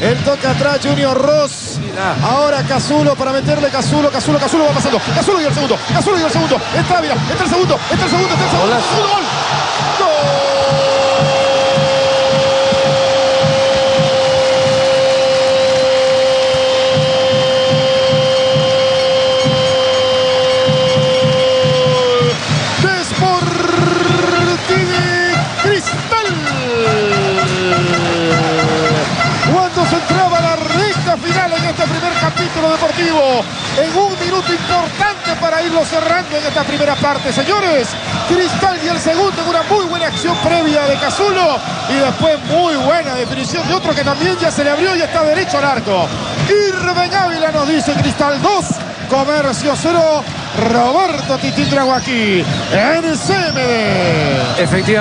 El toque atrás, Junior Ross. Ahora Casulo para meterle Casulo, Casulo, Casulo va pasando. Casulo y el segundo, Casulo y el segundo. Está, mira, está el segundo, está el segundo, está el segundo. segundo gol. Se entraba la recta final en este primer capítulo deportivo, en un minuto importante para irlo cerrando en esta primera parte, señores. Cristal y el segundo en una muy buena acción previa de Cazulo y después muy buena definición de otro que también ya se le abrió y está derecho al arco. Irving Ávila nos dice Cristal 2, Comercio 0, Roberto Titín aquí en CMD. Efectivamente.